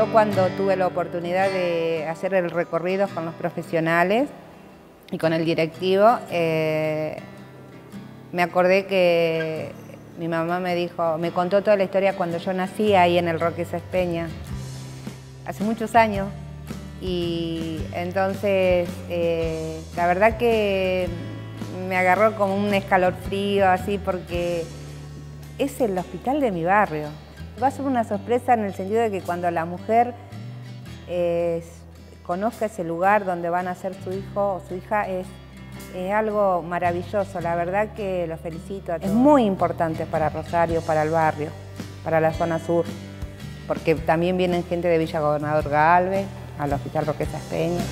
yo cuando tuve la oportunidad de hacer el recorrido con los profesionales y con el directivo, eh, me acordé que mi mamá me dijo, me contó toda la historia cuando yo nací ahí en el Roque Peña, hace muchos años. Y entonces, eh, la verdad que me agarró como un escalofrío así porque es el hospital de mi barrio. Va a ser una sorpresa en el sentido de que cuando la mujer eh, conozca ese lugar donde van a ser su hijo o su hija es, es algo maravilloso. La verdad que los felicito. Es muy importante para Rosario, para el barrio, para la zona sur, porque también vienen gente de Villa Gobernador Galvez, al Hospital Roquesa Peña.